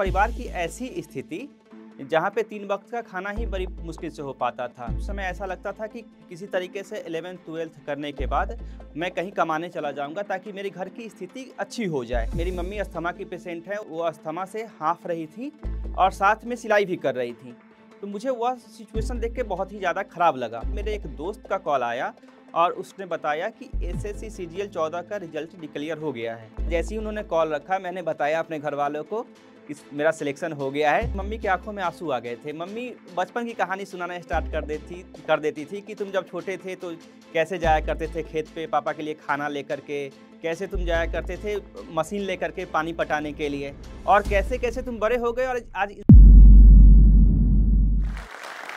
परिवार की ऐसी स्थिति जहाँ पे तीन वक्त का खाना ही बड़ी मुश्किल से हो पाता था। उस समय ऐसा लगता था कि किसी तरीके से एलेवेंथ ट्वेल्थ करने के बाद मैं कहीं कमाने चला जाऊँगा ताकि मेरे घर की स्थिति अच्छी हो जाए। मेरी मम्मी अस्थमा की पेशेंट है, वो अस्थमा से हाँफ रही थी और साथ में सिलाई भी कर रही थी। तो मुझे वह सिचुएशन देख के बहुत ही ज़्यादा ख़राब लगा। मेरे एक दोस्त का कॉल आया और उसने बताया कि S S C C G L चौदह का रिज़ल्ट डिक्लेयर हो गया है। जैसे ही उन्होंने कॉल रखा, मैंने बताया अपने घर वालों को कि मेरा सिलेक्शन हो गया है। मम्मी की आँखों में आँसू आ गए थे। मम्मी बचपन की कहानी सुनाना स्टार्ट कर देती कर देती थी कि तुम जब छोटे थे तो कैसे जाया करते थे खेत पे पापा के लिए खाना लेकर के? कैसे तुम जाया करते थे मशीन लेकर के पानी पटाने के लिए? और कैसे कैसे तुम बड़े हो गए और आज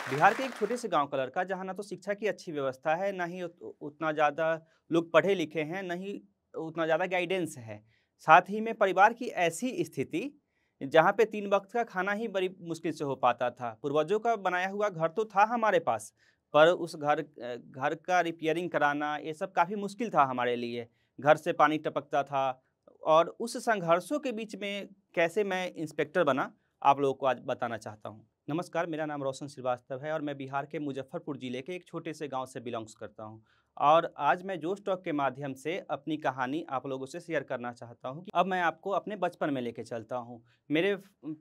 बिहार के एक छोटे से गाँव का लड़का, जहाँ ना तो शिक्षा की अच्छी व्यवस्था है, ना ही उतना ज़्यादा लोग पढ़े लिखे हैं, ना ही उतना ज़्यादा गाइडेंस है। साथ ही में परिवार की ऐसी स्थिति जहाँ पे तीन वक्त का खाना ही बड़ी मुश्किल से हो पाता था। पूर्वजों का बनाया हुआ घर तो था हमारे पास, पर उस घर घर का रिपेयरिंग कराना, ये सब काफ़ी मुश्किल था हमारे लिए। घर से पानी टपकता था और उस संघर्षों के बीच में कैसे मैं इंस्पेक्टर बना, आप लोगों को आज बताना चाहता हूँ। नमस्कार, मेरा नाम रोशन श्रीवास्तव है और मैं बिहार के मुजफ्फरपुर ज़िले के एक छोटे से गाँव से बिलोंग्स करता हूँ। और आज मैं जो स्टॉक के माध्यम से अपनी कहानी आप लोगों से शेयर करना चाहता हूँ अब मैं आपको अपने बचपन में लेके चलता हूँ। मेरे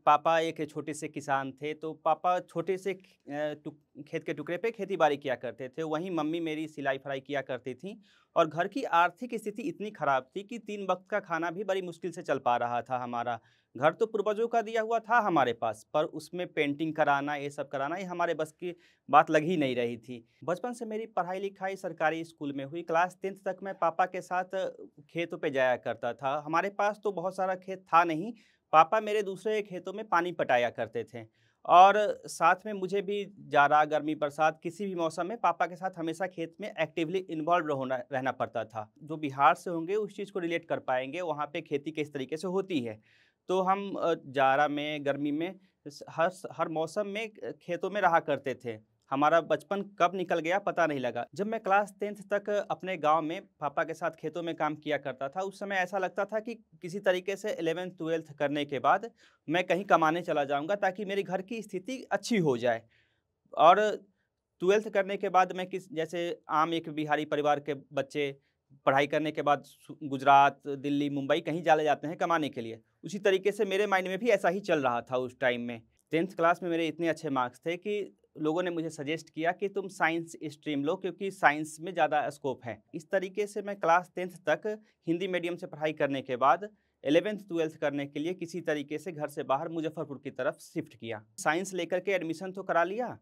पापा एक छोटे से किसान थे तो पापा छोटे से खेत के टुकड़े पे खेती बाड़ी किया करते थे। वहीं मम्मी मेरी सिलाई फराई किया करती थी और घर की आर्थिक स्थिति इतनी ख़राब थी कि तीन वक्त का खाना भी बड़ी मुश्किल से चल पा रहा था हमारा। घर तो पूर्वजों का दिया हुआ था हमारे पास, पर उसमें पेंटिंग कराना, ये सब कराना, ये हमारे बस की बात लग ही नहीं रही थी। बचपन से मेरी पढ़ाई लिखाई सरकारी स्कूल में हुई। क्लास टेंथ तक मैं पापा के साथ खेतों पे जाया करता था। हमारे पास तो बहुत सारा खेत था नहीं, पापा मेरे दूसरे खेतों में पानी पटाया करते थे। और साथ में मुझे भी जाड़ा गर्मी, बरसात, किसी भी मौसम में पापा के साथ हमेशा खेत में एक्टिवली इन्वॉल्व होना रहना पड़ता था। जो बिहार से होंगे उस चीज़ को रिलेट कर पाएँगे। वहाँ पे खेती किस तरीके से होती है? तो हम जाड़ा में, गर्मी में हर हर मौसम में खेतों में रहा करते थे। हमारा बचपन कब निकल गया पता नहीं लगा। जब मैं क्लास टेंथ तक अपने गाँव में पापा के साथ खेतों में काम किया करता था, उस समय ऐसा लगता था कि किसी तरीके से एलेवेंथ ट्वेल्थ करने के बाद मैं कहीं कमाने चला जाऊँगा ताकि मेरे घर की स्थिति अच्छी हो जाए। और ट्वेल्थ करने के बाद मैं किस, जैसे आम एक बिहारी परिवार के बच्चे पढ़ाई करने के बाद गुजरात, दिल्ली, मुंबई कहीं चले जाते हैं कमाने के लिए। उसी तरीके से मेरे माइंड में भी ऐसा ही चल रहा था उस टाइम में। टेंथ क्लास में मेरे इतने अच्छे मार्क्स थे कि लोगों ने मुझे सजेस्ट किया कि तुम साइंस स्ट्रीम लो क्योंकि साइंस में ज़्यादा स्कोप है। इस तरीके से मैं क्लास टेंथ तक हिंदी मीडियम से पढ़ाई करने के बाद एलेवेंथ ट्वेल्थ करने के लिए किसी तरीके से घर से बाहर मुजफ्फरपुर की तरफ़ शिफ्ट किया। साइंस लेकर के एडमिशन तो करा लिया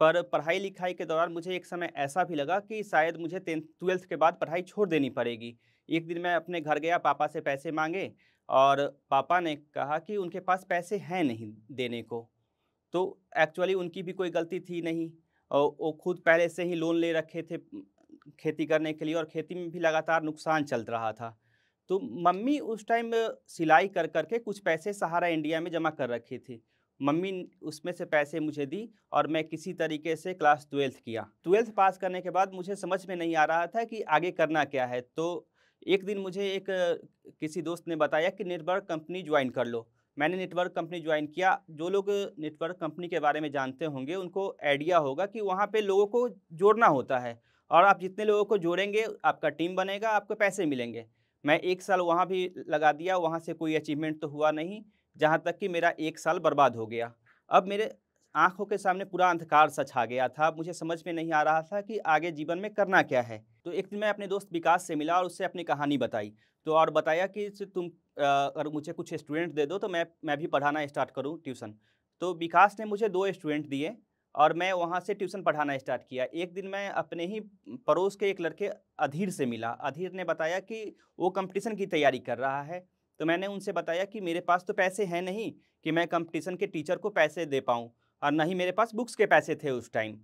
पर पढ़ाई लिखाई के दौरान मुझे एक समय ऐसा भी लगा कि शायद मुझे टेंथ, ट्वेल्थ के बाद पढ़ाई छोड़ देनी पड़ेगी। एक दिन मैं अपने घर गया, पापा से पैसे मांगे और पापा ने कहा कि उनके पास पैसे हैं नहीं देने को। तो एक्चुअली उनकी भी कोई गलती थी नहीं। और वो खुद पहले से ही लोन ले रखे थे खेती करने के लिए और खेती में भी लगातार नुकसान चल रहा था। तो मम्मी उस टाइम सिलाई कर, करके कुछ पैसे सहारा इंडिया में जमा कर रखी थी। मम्मी उसमें से पैसे मुझे दी और मैं किसी तरीके से क्लास ट्वेल्थ किया। ट्वेल्थ पास करने के बाद मुझे समझ में नहीं आ रहा था कि आगे करना क्या है। तो एक दिन मुझे एक किसी दोस्त ने बताया कि नेटवर्क कंपनी ज्वाइन कर लो। मैंने नेटवर्क कंपनी ज्वाइन किया। जो लोग नेटवर्क कंपनी के बारे में जानते होंगे, उनको आइडिया होगा कि वहाँ पे लोगों को जोड़ना होता है। और आप जितने लोगों को जोड़ेंगे, आपका टीम बनेगा, आपको पैसे मिलेंगे। मैं एक साल वहाँ भी लगा दिया, वहाँ से कोई अचीवमेंट तो हुआ नहीं। जहाँ तक कि मेरा एक साल बर्बाद हो गया। अब मेरे आँखों के सामने पूरा अंधकार सच आ गया था। मुझे समझ में नहीं आ रहा था कि आगे जीवन में करना क्या है। तो एक दिन मैं अपने दोस्त विकास से मिला और उससे अपनी कहानी बताई। तो और बताया कि तुम अगर मुझे कुछ स्टूडेंट दे दो तो मैं मैं भी पढ़ाना स्टार्ट करूँ ट्यूशन। तो विकास ने मुझे दो स्टूडेंट दिए और मैं वहाँ से ट्यूशन पढ़ाना स्टार्ट किया। एक दिन मैं अपने ही पड़ोस के एक लड़के अधीर से मिला। अधीर ने बताया कि वो कंपटीशन की तैयारी कर रहा है। तो मैंने उनसे बताया कि मेरे पास तो पैसे हैं नहीं, कि मैं कंपटीशन के टीचर को पैसे दे पाऊँ और ना ही मेरे पास बुक्स के पैसे थे उस टाइम।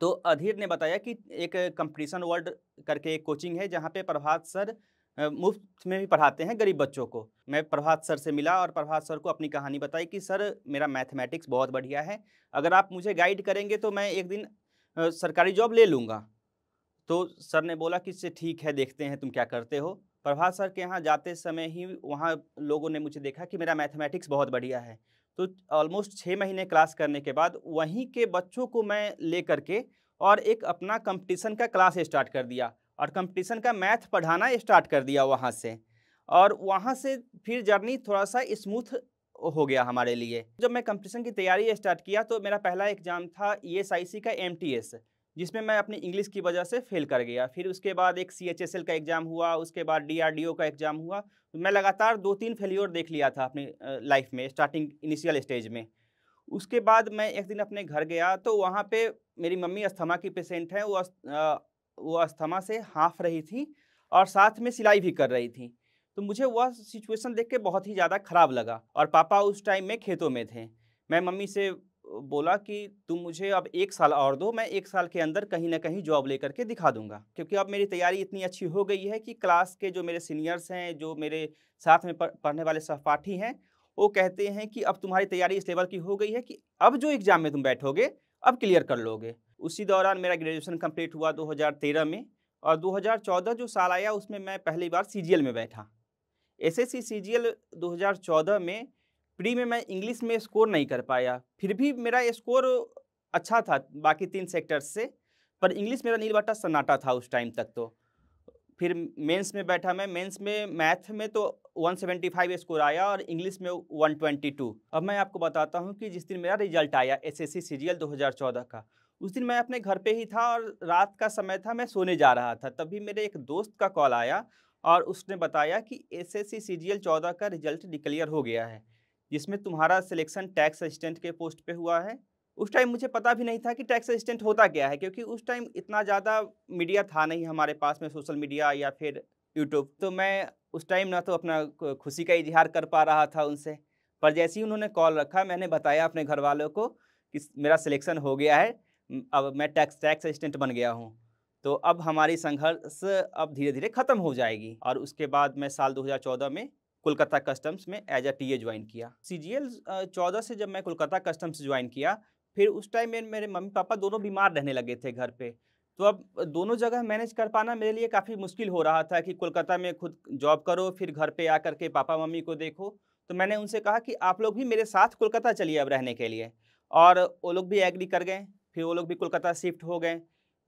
तो अधीर ने बताया कि एक कंपटीशन वर्ल्ड करके एक कोचिंग है, जहाँ पे प्रभात सर मुफ़्त में भी पढ़ाते हैं गरीब बच्चों को। मैं प्रभात सर से मिला और प्रभात सर को अपनी कहानी बताई कि, सर, मेरा मैथमेटिक्स बहुत बढ़िया है, अगर आप मुझे गाइड करेंगे तो मैं एक दिन सरकारी जॉब ले लूँगा। तो सर ने बोला कि, इससे ठीक है, देखते हैं तुम क्या करते हो। प्रभात सर के यहाँ जाते समय ही वहाँ लोगों ने मुझे देखा कि मेरा मैथमेटिक्स बहुत बढ़िया है। तो ऑलमोस्ट छः महीने क्लास करने के बाद वहीं के बच्चों को मैं ले करके और एक अपना कंपटीशन का क्लास स्टार्ट कर दिया और कंपटीशन का मैथ पढ़ाना स्टार्ट कर दिया वहाँ से। और वहाँ से फिर जर्नी थोड़ा सा स्मूथ हो गया हमारे लिए। जब मैं कंपटीशन की तैयारी स्टार्ट किया तो मेरा पहला एग्ज़ाम था ई का MTS जिसमें मैं अपनी इंग्लिश की वजह से फेल कर गया। फिर उसके बाद एक सीएचएसएल का एग्ज़ाम हुआ, उसके बाद डीआरडीओ का एग्ज़ाम हुआ। तो मैं लगातार दो तीन फेलियोर देख लिया था अपनी लाइफ में, स्टार्टिंग, इनिशियल स्टेज में। उसके बाद मैं एक दिन अपने घर गया तो वहाँ पे मेरी मम्मी अस्थमा की पेशेंट है, वो वो अस्थमा से हाँफ रही थी और साथ में सिलाई भी कर रही थी। तो मुझे वह सिचुएशन देख के बहुत ही ज़्यादा ख़राब लगा और पापा उस टाइम में खेतों में थे। मैं मम्मी से बोला कि तुम मुझे अब एक साल और दो, मैं एक साल के अंदर कहीं ना कहीं जॉब लेकर के दिखा दूँगा। क्योंकि अब मेरी तैयारी इतनी अच्छी हो गई है कि क्लास के जो मेरे सीनियर्स हैं, जो मेरे साथ में पढ़ने वाले सहपाठी हैं, वो कहते हैं कि, अब तुम्हारी तैयारी इस लेवल की हो गई है कि अब जो एग्ज़ाम में तुम बैठोगे, अब क्लियर कर लोगे। उसी दौरान मेरा ग्रेजुएशन कंप्लीट हुआ 2013 में और 2014 जो साल आया, उसमें मैं पहली बार सीजीएल में बैठा। एस एस सी में प्री में मैं इंग्लिश में स्कोर नहीं कर पाया, फिर भी मेरा स्कोर अच्छा था बाकी तीन सेक्टर्स से, पर इंग्लिश मेरा नीलबाटा सन्नाटा था उस टाइम तक तो। फिर मेंस में बैठा मैं, मेंस में मैथ में तो 175 स्कोर आया और इंग्लिश में 122 अब मैं आपको बताता हूँ कि जिस दिन मेरा रिज़ल्ट आया एस एस सी का, उस दिन मैं अपने घर पे ही था और रात का समय था, मैं सोने जा रहा था। तभी मेरे एक दोस्त का कॉल आया और उसने बताया कि एस एस सी का रिज़ल्ट डिक्लेयर हो गया है। जिसमें तुम्हारा सिलेक्शन टैक्स असिस्टेंट के पोस्ट पे हुआ है। उस टाइम मुझे पता भी नहीं था कि टैक्स असिस्टेंट होता क्या है, क्योंकि उस टाइम इतना ज़्यादा मीडिया था नहीं हमारे पास में सोशल मीडिया या फिर यूट्यूब तो मैं उस टाइम ना तो अपना खुशी का इजहार कर पा रहा था उनसे। पर जैसे ही उन्होंने कॉल रखा, मैंने बताया अपने घर वालों को कि मेरा सिलेक्शन हो गया है अब मैं टैक्स टैक्स असिस्टेंट बन गया हूँ। तो अब हमारी संघर्ष अब धीरे धीरे ख़त्म हो जाएगी। और उसके बाद मैं साल 2014 में कोलकाता कस्टम्स में एज अ ए ज्वाइन किया। सी जी एल चौदह से जब मैं कोलकाता कस्टम्स ज्वाइन किया, फिर उस टाइम में मेरे मम्मी पापा दोनों बीमार रहने लगे थे घर पे। तो अब दोनों जगह मैनेज कर पाना मेरे लिए काफ़ी मुश्किल हो रहा था कि कोलकाता में खुद जॉब करो, फिर घर पे आकर के पापा मम्मी को देखो। तो मैंने उनसे कहा कि आप लोग भी मेरे साथ कोलकाता चलिए अब रहने के लिए। और वो लोग भी एग्री कर गए, फिर वो लोग भी कोलकाता शिफ्ट हो गए।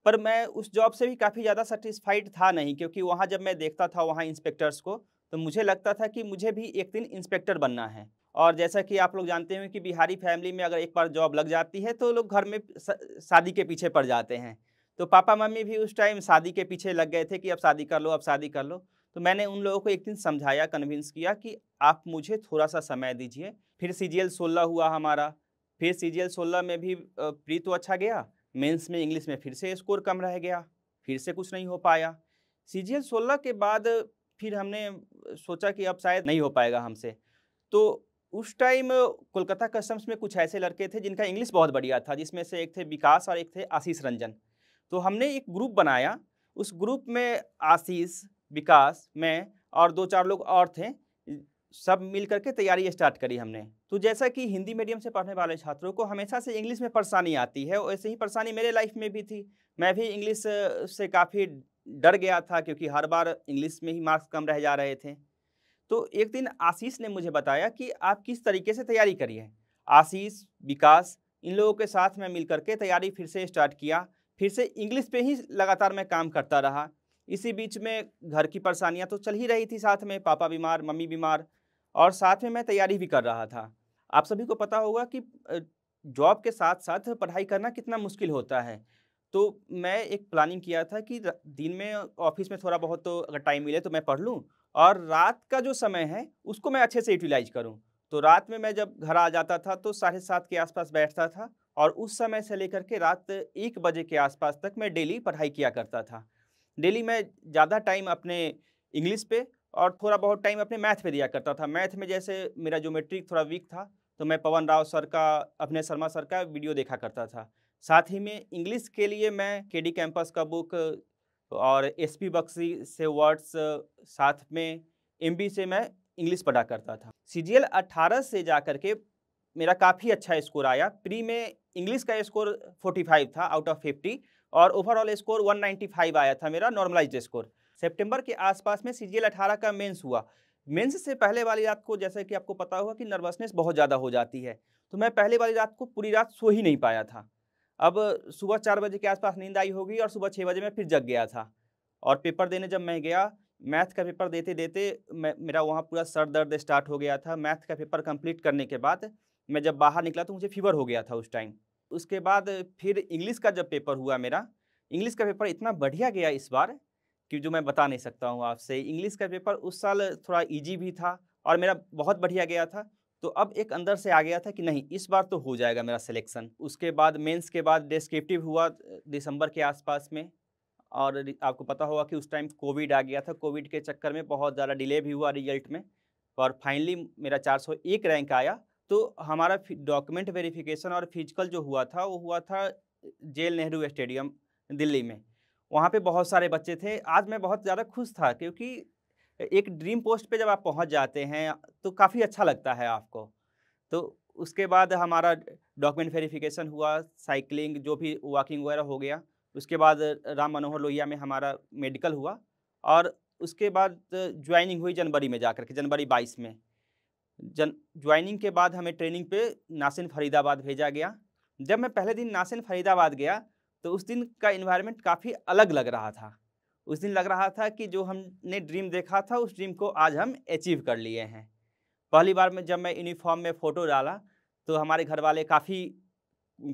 पर मैं उस जॉब से भी काफ़ी ज़्यादा सेटिस्फाइड था नहीं, क्योंकि वहाँ जब मैं देखता था वहाँ इंस्पेक्टर्स को तो मुझे लगता था कि मुझे भी एक दिन इंस्पेक्टर बनना है। और जैसा कि आप लोग जानते हैं कि बिहारी फैमिली में अगर एक बार जॉब लग जाती है तो लोग घर में शादी के पीछे पड़ जाते हैं। तो पापा मम्मी भी उस टाइम शादी के पीछे लग गए थे कि अब शादी कर लो, अब शादी कर लो। तो मैंने उन लोगों को एक दिन समझाया, कन्विंस किया कि आप मुझे थोड़ा सा समय दीजिए, फिर सी जी हुआ हमारा, फिर सी जी में भी प्री तो अच्छा गया, मेंस में इंग्लिश में फिर से स्कोर कम रह गया, फिर से कुछ नहीं हो पाया। सी जी के बाद फिर हमने सोचा कि अब शायद नहीं हो पाएगा हमसे। तो उस टाइम कोलकाता कस्टम्स में कुछ ऐसे लड़के थे जिनका इंग्लिश बहुत बढ़िया था, जिसमें से एक थे विकास और एक थे आशीष रंजन। तो हमने एक ग्रुप बनाया। उस ग्रुप में आशीष, विकास, मैं और दो चार लोग और थे। सब मिल करके तैयारी स्टार्ट करी हमने। तो जैसा कि हिंदी मीडियम से पढ़ने वाले छात्रों को हमेशा से इंग्लिश में परेशानी आती है वैसे ही परेशानी मेरे लाइफ में भी थी। मैं भी इंग्लिश से काफ़ी डर गया था क्योंकि हर बार इंग्लिश में ही मार्क्स कम रह जा रहे थे। तो एक दिन आशीष ने मुझे बताया कि आप किस तरीके से तैयारी करिए। आशीष, विकास, इन लोगों के साथ में मिल करके तैयारी फिर से स्टार्ट किया। फिर से इंग्लिश पे ही लगातार मैं काम करता रहा। इसी बीच में घर की परेशानियाँ तो चल ही रही थी साथ में, पापा बीमार, मम्मी बीमार, और साथ में मैं तैयारी भी कर रहा था। आप सभी को पता होगा कि जॉब के साथ साथ पढ़ाई करना कितना मुश्किल होता है। तो मैं एक प्लानिंग किया था कि दिन में ऑफ़िस में थोड़ा बहुत तो अगर टाइम मिले तो मैं पढ़ लूँ और रात का जो समय है, उसको मैं अच्छे से यूटिलाइज करूँ। तो रात में मैं जब घर आ जाता था तो साढ़े सात के आसपास बैठता था और उस समय से लेकर के रात एक बजे के आसपास तक मैं डेली पढ़ाई किया करता था। डेली मैं ज़्यादा टाइम अपने इंग्लिश पे और थोड़ा बहुत टाइम अपने मैथ पे दिया करता था। मैथ में जैसे मेरा ज्योमेट्रिक थोड़ा वीक था तो मैं पवन राव सर का अपने शर्मा सर का वीडियो देखा करता था। साथ ही में इंग्लिश के लिए मैं के डी कैंपस का बुक और एस पी बक्सी से वर्ड्स साथ में एम बी से मैं इंग्लिश पढ़ा करता था। सी जी एल अट्ठारह से जा कर के मेरा काफ़ी अच्छा स्कोर आया। प्री में इंग्लिश का स्कोर 45 था, आउट ऑफ़ 50 और ओवरऑल स्कोर 195 आया था मेरा नॉर्मलाइज स्कोर। सितंबर के आसपास में सी जी का मेंस हुआ। मेंस से पहले वाली रात को जैसे कि आपको पता होगा कि नर्वसनेस बहुत ज़्यादा हो जाती है तो मैं पहले वाली रात को पूरी रात सो ही नहीं पाया था। अब सुबह चार बजे के आसपास नींद आई होगी और सुबह छः बजे मैं फिर जग गया था। और पेपर देने जब मैं गया मैथ का पेपर देते देते मेरा वहाँ पूरा सर दर्द स्टार्ट हो गया था। मैथ का पेपर कंप्लीट करने के बाद मैं जब बाहर निकला तो मुझे फीवर हो गया था उस टाइम। उसके बाद फिर इंग्लिश का जब पेपर हुआ मेरा, इंग्लिश का पेपर इतना बढ़िया गया इस बार कि जो मैं बता नहीं सकता हूँ आपसे। इंग्लिश का पेपर उस साल थोड़ा ईजी भी था और मेरा बहुत बढ़िया गया था। तो अब एक अंदर से आ गया था कि नहीं, इस बार तो हो जाएगा मेरा सिलेक्शन। उसके बाद, मेंस के बाद डिस्क्रिप्टिव हुआ दिसंबर के आसपास में। और आपको पता होगा कि उस टाइम कोविड आ गया था। कोविड के चक्कर में बहुत ज़्यादा डिले भी हुआ रिज़ल्ट में। और फाइनली मेरा 401 रैंक आया। तो हमारा डॉक्यूमेंट वेरिफिकेशन और फ़िज़िकल जो हुआ था, वो हुआ था जेल नेहरू स्टेडियम, दिल्ली में। वहाँ पे बहुत सारे बच्चे थे। आज मैं बहुत ज़्यादा खुश था क्योंकि एक ड्रीम पोस्ट पे जब आप पहुँच जाते हैं तो काफ़ी अच्छा लगता है आपको। तो उसके बाद हमारा डॉक्यूमेंट वेरिफिकेशन हुआ, साइकिलिंग, जो भी वॉकिंग वगैरह हो गया, उसके बाद राम मनोहर लोहिया में हमारा मेडिकल हुआ और उसके बाद ज्वाइनिंग हुई जनवरी में जाकर के, जनवरी बाईस में। जन, ज्वाइनिंग के बाद हमें ट्रेनिंग पे नासिन फरीदाबाद भेजा गया। जब मैं पहले दिन नासिन फरीदाबाद गया तो उस दिन का इन्वायरमेंट काफ़ी अलग लग रहा था। उस दिन लग रहा था कि जो हमने ड्रीम देखा था, उस ड्रीम को आज हम अचीव कर लिए हैं। पहली बार में जब मैं यूनिफॉर्म में फ़ोटो डाला तो हमारे घर वाले काफ़ी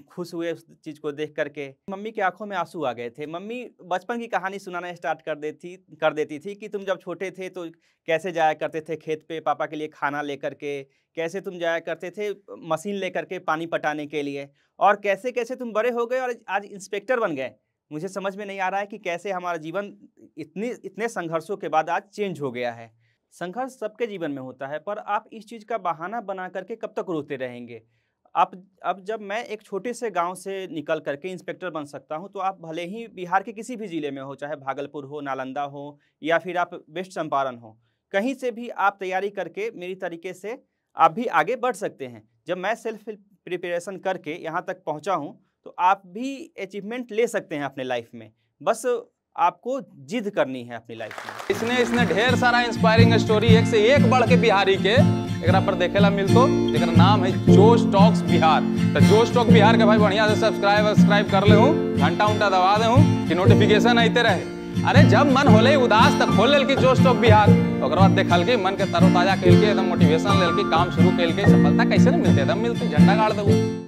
खुश हुए उस चीज़ को देख करके। मम्मी की आँखों में आँसू आ गए थे। मम्मी बचपन की कहानी सुनाना स्टार्ट कर देती कर देती थी कि तुम जब छोटे थे तो कैसे जाया करते थे खेत पे पापा के लिए खाना लेकर के? कैसे तुम जाया करते थे मशीन लेकर के पानी पटाने के लिए? और कैसे कैसे तुम बड़े हो गए और आज इंस्पेक्टर बन गए? मुझे समझ में नहीं आ रहा है कि कैसे हमारा जीवन इतनी, इतने संघर्षों के बाद आज चेंज हो गया है। संघर्ष सबके जीवन में होता है, पर आप इस चीज़ का बहाना बना करके कब तक रोते रहेंगे? आप अब जब मैं एक छोटे से गाँव से निकल करके इंस्पेक्टर बन सकता हूँ तो आप भले ही बिहार के किसी भी ज़िले में हो, चाहे भागलपुर हो, नालंदा हो, या फिर आप वेस्ट चंपारण हो, कहीं से भी आप तैयारी करके मेरी तरीके से आप भी आगे बढ़ सकते हैं। जब मैं सेल्फ प्रिपरेशन करके यहाँ तक पहुँचा हूँ तो आप भी अचीवमेंट ले सकते हैं अपने लाइफ में। बस आपको जिद करनी है अपनी लाइफ में। इसने इसने ढेर सारा इंस्पायरिंग स्टोरी एक से एक बढ़ के बिहारी के। एक पर देखेला मिलतो एक नाम है जोश टॉक्स बिहार। तो जोश टॉक बिहार के भाई बढ़िया से सब्सक्राइब सब्सक्राइब कर ले घंटा उंटा दबा दे कि नोटिफिकेशन आते रहे। अरे, जब मन होले उदास तक खोल लेल की जोश टॉक बिहार। ओकर बाद देखल के मन के तरोताजा कैल के एकदम मोटिवेशन लेल के काम शुरू कैल के सफलता कैसे नहीं मिलते, एकदम मिलती, झंडा गाड़ दू